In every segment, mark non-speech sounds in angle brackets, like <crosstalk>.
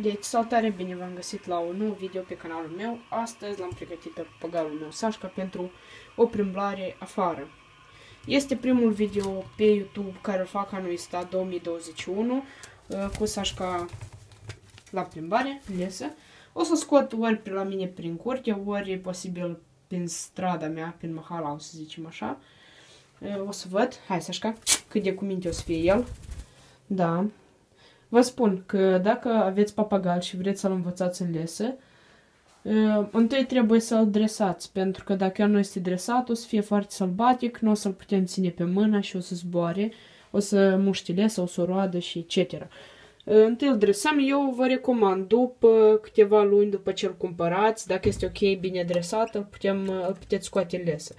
Deci, salutare, bine v-am găsit la un nou video pe canalul meu. Astăzi l-am pregătit pe papagalul meu, Sașca, pentru o plimbare afară. Este primul video pe YouTube care îl fac anul ăsta, 2021, uh, cu Sașca la plimbare, lesă. O să scot ori pe la mine prin curte, ori posibil prin strada mea, prin mahala, o să zicem așa. Uh, o să văd, hai Sașca, cât de cuminte o să fie el. Da, Vă spun că dacă aveți papagal și vreți să-l învățați în lesă, uh, întâi trebuie să-l dresați, pentru că dacă el nu este dresat, o să fie foarte sălbatic, nu o să-l putem ține pe mână și o să zboare, o să muște lesa, o să o roadă și etc. Uh, întâi îl dresăm, eu vă recomand, după câteva luni după ce îl cumpărați, dacă este ok, bine dresat, îl, putem, îl puteți scoate în lesă.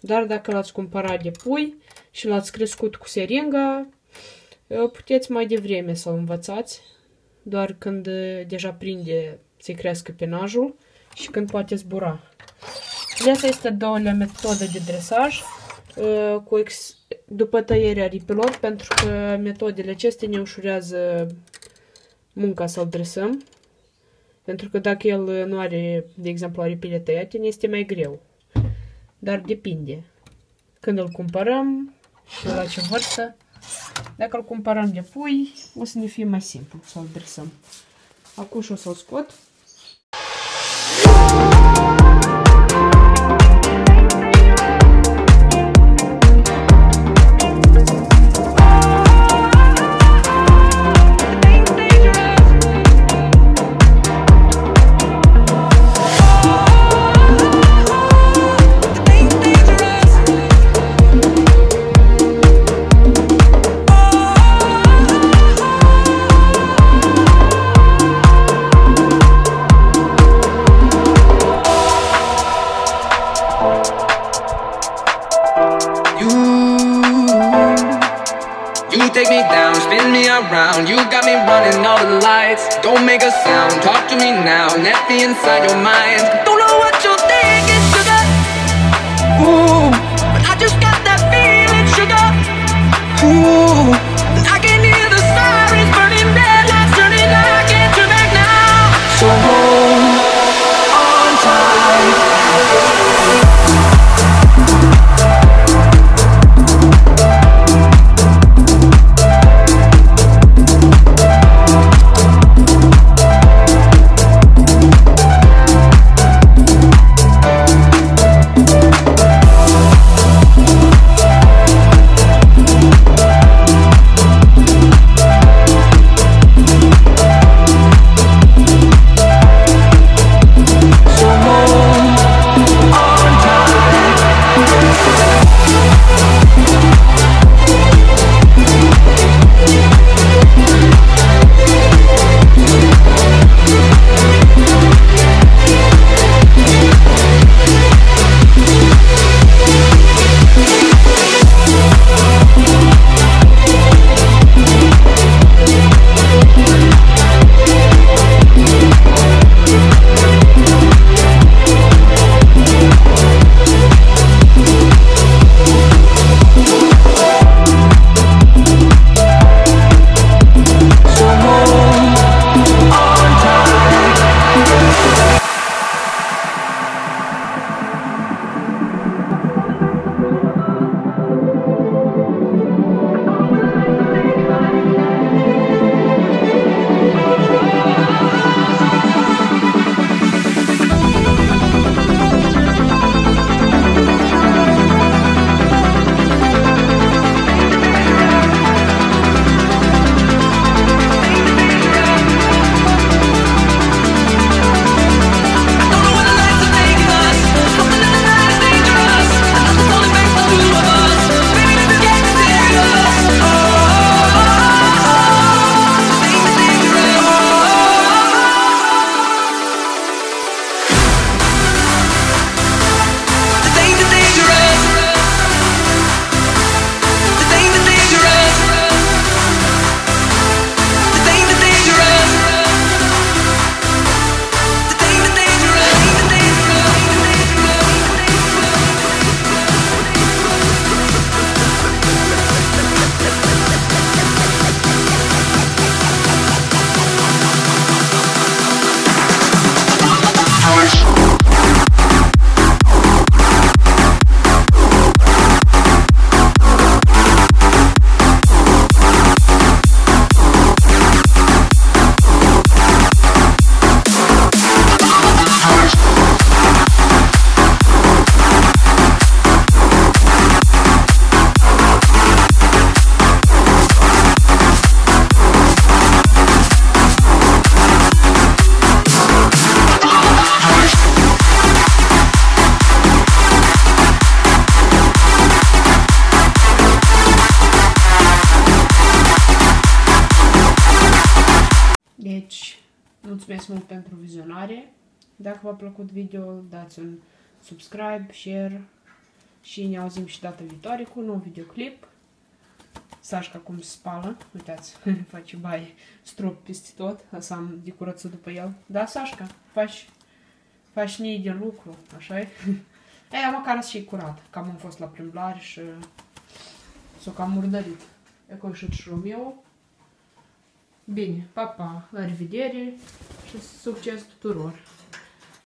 Dar dacă l-ați cumpărat de pui și l-ați crescut cu seringa, puteți mai devreme să o învățați, doar când deja prinde să crească penajul și când poate zbura. Asta este două metode de dresaj cu ex după tăierea ripilor, pentru că metodele acestea ne ușurează munca să-l dresăm. Pentru că dacă el nu are, de exemplu, aripile tăiate, ne este mai greu. Dar depinde. Când îl cumpărăm și la ce vârstă, dacă îl cumpărăm de pui, o să ne fie mai simplu să-l dresăm. Acum și o să-l scot. Take me down, spin me around. You got me running all the lights. Don't make a sound, talk to me now. Let me inside your mind. Don't know what you're thinking, sugar. Ooh, but I just got that feeling, sugar. Ooh, Deci, mulțumesc mult pentru vizionare. Dacă v-a plăcut video, dați un subscribe, share și ne auzim și data viitoare cu un nou videoclip. Sașca cum se spală, uitați, <laughs> face baie strop peste tot, să am de curăță după el. Da, Sașca, faci, faci nii de lucru, așa e? <laughs> Aia măcar și curat, cam am fost la plimbare și s-o cam murdărit. E și Romeo. Bine, papa, la revedere și succes tuturor!